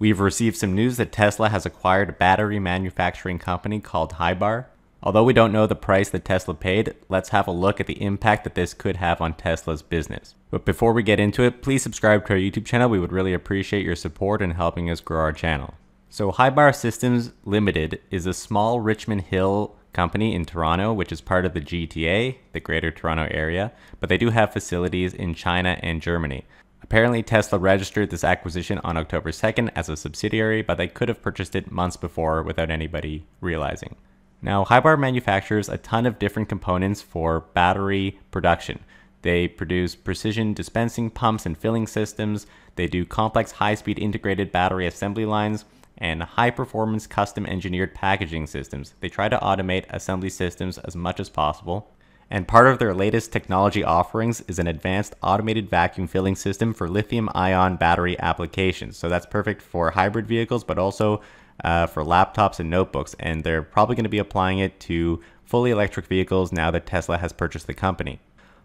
We've received some news that Tesla has acquired a battery manufacturing company called Hibar. Although we don't know the price that Tesla paid, let's have a look at the impact that this could have on Tesla's business. But before we get into it, please subscribe to our YouTube channel. We would really appreciate your support in helping us grow our channel. So Hibar Systems Limited is a small Richmond Hill company in Toronto, which is part of the GTA, the Greater Toronto Area, but they do have facilities in China and Germany. Apparently, Tesla registered this acquisition on October 2nd as a subsidiary, but they could have purchased it months before without anybody realizing. Now, Hibar manufactures a ton of different components for battery production. They produce precision dispensing pumps and filling systems. They do complex high speed integrated battery assembly lines and high performance custom engineered packaging systems. They try to automate assembly systems as much as possible. And part of their latest technology offerings is an advanced automated vacuum filling system for lithium ion battery applications. So that's perfect for hybrid vehicles, but also uh, for laptops and notebooks. And they're probably going to be applying it to fully electric vehicles now that Tesla has purchased the company.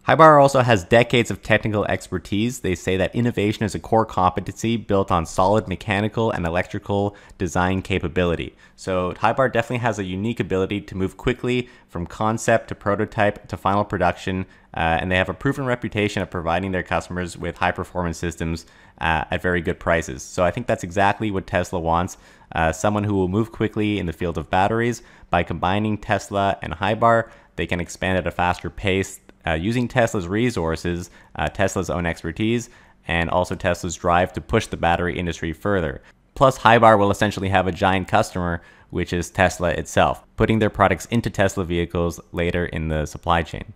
Hibar also has decades of technical expertise. They say that innovation is a core competency built on solid mechanical and electrical design capability. So Hibar definitely has a unique ability to move quickly from concept to prototype to final production, uh, and they have a proven reputation of providing their customers with high performance systems uh, at very good prices. So I think that's exactly what Tesla wants. Uh, someone who will move quickly in the field of batteries. By combining Tesla and Hibar, they can expand at a faster pace uh, using Tesla's resources, uh, Tesla's own expertise, and also Tesla's drive to push the battery industry further. Plus, Hibar will essentially have a giant customer, which is Tesla itself, putting their products into Tesla vehicles later in the supply chain.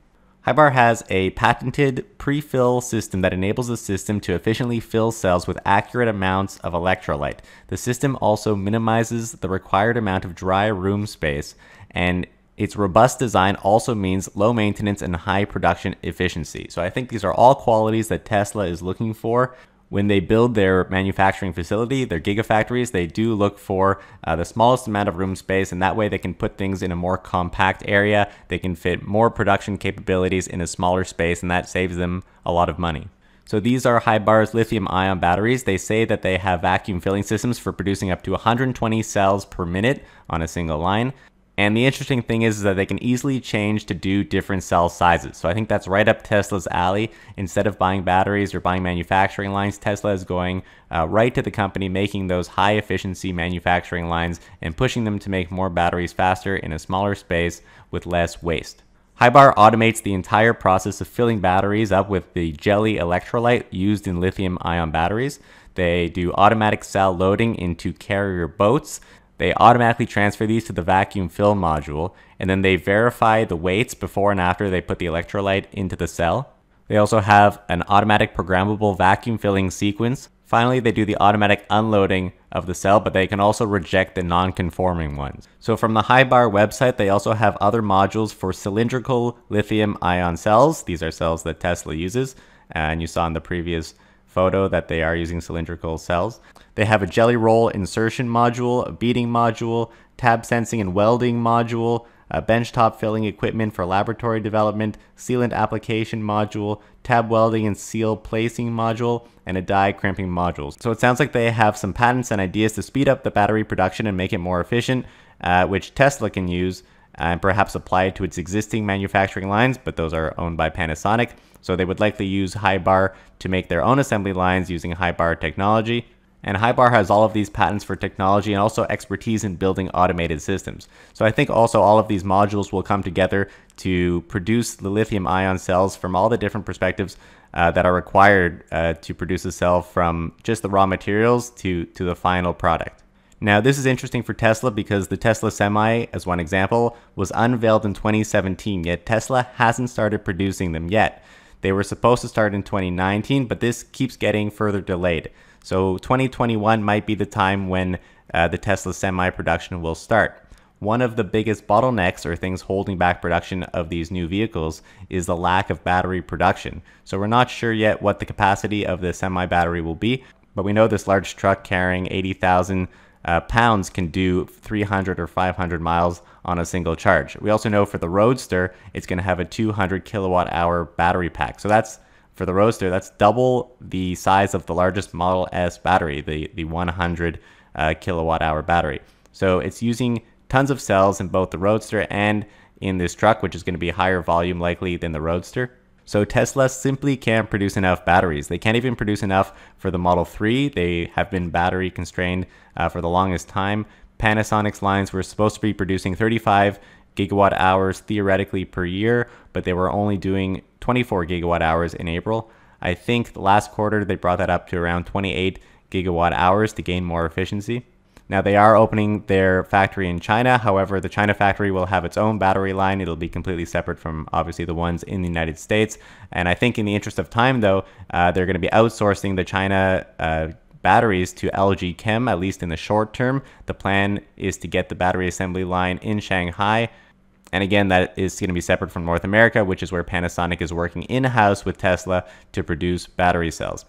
Hibar has a patented pre-fill system that enables the system to efficiently fill cells with accurate amounts of electrolyte. The system also minimizes the required amount of dry room space and its robust design also means low maintenance and high production efficiency. So I think these are all qualities that Tesla is looking for when they build their manufacturing facility, their gigafactories, they do look for uh, the smallest amount of room space, and that way they can put things in a more compact area. They can fit more production capabilities in a smaller space, and that saves them a lot of money. So these are Hibar's lithium ion batteries. They say that they have vacuum filling systems for producing up to 120 cells per minute on a single line. And the interesting thing is, is, that they can easily change to do different cell sizes. So I think that's right up Tesla's alley. Instead of buying batteries or buying manufacturing lines, Tesla is going uh, right to the company making those high efficiency manufacturing lines and pushing them to make more batteries faster in a smaller space with less waste. Hibar automates the entire process of filling batteries up with the jelly electrolyte used in lithium ion batteries. They do automatic cell loading into carrier boats they automatically transfer these to the vacuum fill module, and then they verify the weights before and after they put the electrolyte into the cell. They also have an automatic programmable vacuum filling sequence. Finally, they do the automatic unloading of the cell, but they can also reject the non-conforming ones. So from the Hibar website, they also have other modules for cylindrical lithium ion cells. These are cells that Tesla uses, and you saw in the previous photo that they are using cylindrical cells. They have a jelly roll insertion module, a beading module, tab sensing and welding module, a benchtop filling equipment for laboratory development, sealant application module, tab welding and seal placing module, and a die crimping module. So it sounds like they have some patents and ideas to speed up the battery production and make it more efficient, uh, which Tesla can use and perhaps apply it to its existing manufacturing lines, but those are owned by Panasonic. So they would likely use Hibar to make their own assembly lines using Hibar technology. And Hibar has all of these patents for technology and also expertise in building automated systems. So I think also all of these modules will come together to produce the lithium ion cells from all the different perspectives uh, that are required uh, to produce a cell from just the raw materials to, to the final product. Now, this is interesting for Tesla because the Tesla Semi, as one example, was unveiled in 2017, yet Tesla hasn't started producing them yet. They were supposed to start in 2019, but this keeps getting further delayed. So 2021 might be the time when uh, the Tesla Semi production will start. One of the biggest bottlenecks or things holding back production of these new vehicles is the lack of battery production. So we're not sure yet what the capacity of the semi battery will be, but we know this large truck carrying 80,000 uh, pounds can do 300 or 500 miles on a single charge. We also know for the Roadster, it's going to have a 200 kilowatt hour battery pack. So that's for the Roadster, that's double the size of the largest Model S battery, the, the 100 uh, kilowatt hour battery. So it's using tons of cells in both the Roadster and in this truck, which is going to be higher volume likely than the Roadster. So Tesla simply can't produce enough batteries. They can't even produce enough for the Model 3. They have been battery constrained uh, for the longest time. Panasonic's lines were supposed to be producing 35 gigawatt hours theoretically per year, but they were only doing 24 gigawatt hours in April. I think the last quarter they brought that up to around 28 gigawatt hours to gain more efficiency. Now they are opening their factory in China. However, the China factory will have its own battery line. It'll be completely separate from obviously the ones in the United States. And I think in the interest of time, though, uh, they're going to be outsourcing the China uh, batteries to LG Chem, at least in the short term. The plan is to get the battery assembly line in Shanghai. And again, that is going to be separate from North America, which is where Panasonic is working in house with Tesla to produce battery cells.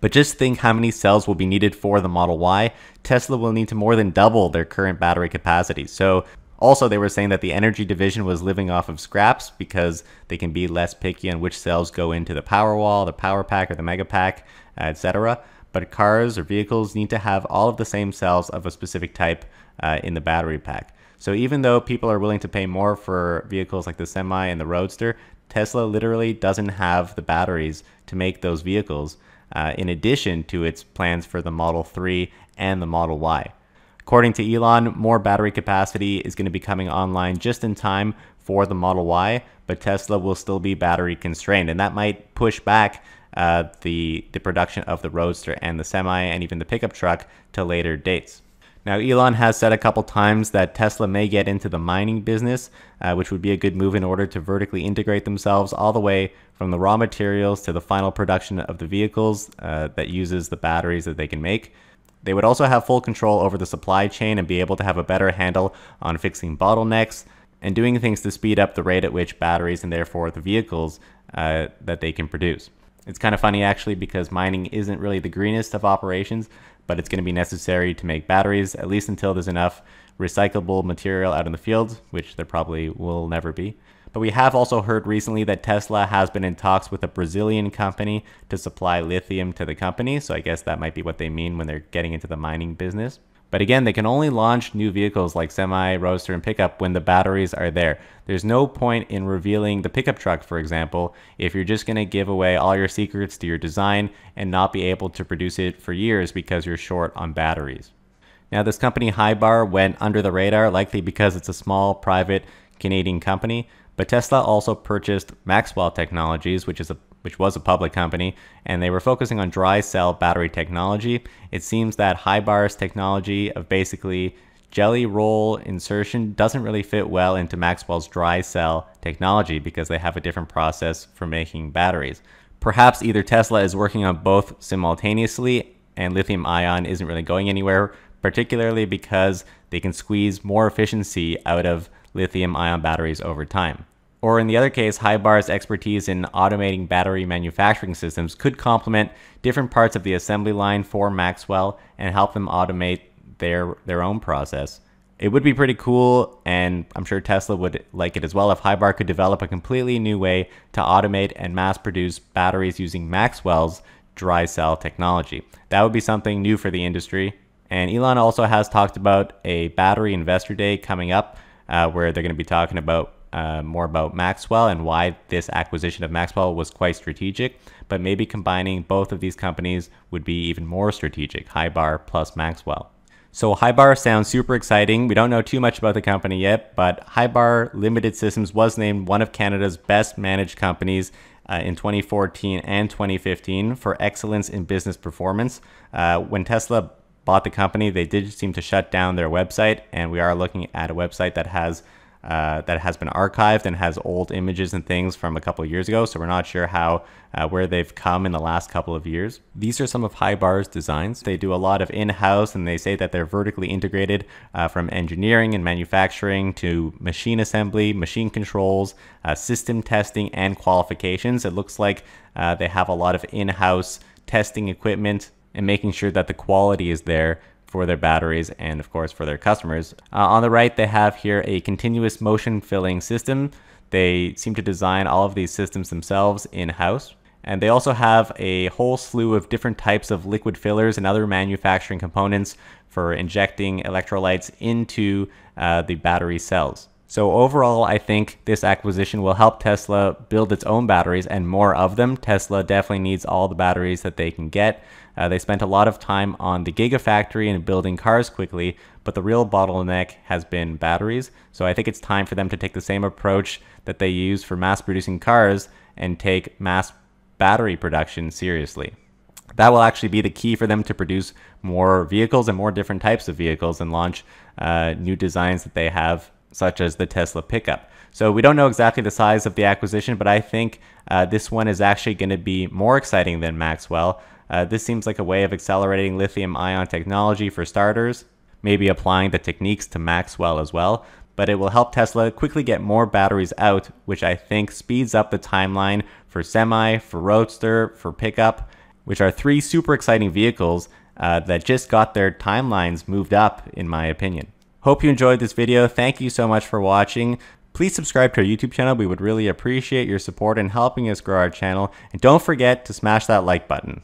But just think how many cells will be needed for the Model Y. Tesla will need to more than double their current battery capacity. So also, they were saying that the energy division was living off of scraps because they can be less picky on which cells go into the Powerwall, the power pack, or the Megapack, etc. But cars or vehicles need to have all of the same cells of a specific type uh, in the battery pack. So even though people are willing to pay more for vehicles like the Semi and the Roadster, Tesla literally doesn't have the batteries to make those vehicles uh, in addition to its plans for the Model 3 and the Model Y. According to Elon, more battery capacity is going to be coming online just in time for the Model Y, but Tesla will still be battery constrained, and that might push back uh, the the production of the Roadster and the Semi and even the pickup truck to later dates. Now, Elon has said a couple times that Tesla may get into the mining business, uh, which would be a good move in order to vertically integrate themselves all the way from the raw materials to the final production of the vehicles uh, that uses the batteries that they can make. They would also have full control over the supply chain and be able to have a better handle on fixing bottlenecks and doing things to speed up the rate at which batteries and therefore the vehicles uh, that they can produce. It's kind of funny actually because mining isn't really the greenest of operations, but it's going to be necessary to make batteries, at least until there's enough recyclable material out in the field, which there probably will never be. But we have also heard recently that Tesla has been in talks with a Brazilian company to supply lithium to the company, so I guess that might be what they mean when they're getting into the mining business. But again, they can only launch new vehicles like semi, roadster, and pickup when the batteries are there. There's no point in revealing the pickup truck, for example, if you're just going to give away all your secrets to your design and not be able to produce it for years because you're short on batteries. Now, this company Hibar, went under the radar, likely because it's a small private Canadian company, but Tesla also purchased Maxwell Technologies, which is a which was a public company, and they were focusing on dry cell battery technology. It seems that Hibar's technology of basically jelly roll insertion doesn't really fit well into Maxwell's dry cell technology because they have a different process for making batteries. Perhaps either Tesla is working on both simultaneously and lithium ion isn't really going anywhere, particularly because they can squeeze more efficiency out of lithium ion batteries over time. Or in the other case, Hibar's expertise in automating battery manufacturing systems could complement different parts of the assembly line for Maxwell and help them automate their their own process. It would be pretty cool, and I'm sure Tesla would like it as well if Hibar could develop a completely new way to automate and mass produce batteries using Maxwell's dry cell technology. That would be something new for the industry. And Elon also has talked about a battery investor day coming up uh, where they're going to be talking about uh, more about Maxwell and why this acquisition of Maxwell was quite strategic, but maybe combining both of these companies would be even more strategic, Hibar plus Maxwell. So Hibar sounds super exciting. We don't know too much about the company yet, but Hibar Limited Systems was named one of Canada's best managed companies uh, in 2014 and 2015 for excellence in business performance. Uh, when Tesla bought the company, they did seem to shut down their website, and we are looking at a website that has uh, that has been archived and has old images and things from a couple of years ago. So we're not sure how uh, where they've come in the last couple of years. These are some of Hibar's designs. They do a lot of in-house, and they say that they're vertically integrated uh, from engineering and manufacturing to machine assembly, machine controls, uh, system testing, and qualifications. It looks like uh, they have a lot of in-house testing equipment and making sure that the quality is there for their batteries and of course for their customers. Uh, on the right, they have here a continuous motion filling system. They seem to design all of these systems themselves in-house. And they also have a whole slew of different types of liquid fillers and other manufacturing components for injecting electrolytes into uh, the battery cells. So overall, I think this acquisition will help Tesla build its own batteries and more of them. Tesla definitely needs all the batteries that they can get. Uh, they spent a lot of time on the Gigafactory and building cars quickly, but the real bottleneck has been batteries. So I think it's time for them to take the same approach that they use for mass producing cars and take mass battery production seriously. That will actually be the key for them to produce more vehicles and more different types of vehicles and launch uh, new designs that they have such as the Tesla pickup. So we don't know exactly the size of the acquisition, but I think uh, this one is actually going to be more exciting than Maxwell. Uh, this seems like a way of accelerating lithium ion technology for starters, maybe applying the techniques to Maxwell as well, but it will help Tesla quickly get more batteries out, which I think speeds up the timeline for Semi, for Roadster, for Pickup, which are three super exciting vehicles uh, that just got their timelines moved up, in my opinion. Hope you enjoyed this video. Thank you so much for watching. Please subscribe to our YouTube channel. We would really appreciate your support in helping us grow our channel. And don't forget to smash that like button.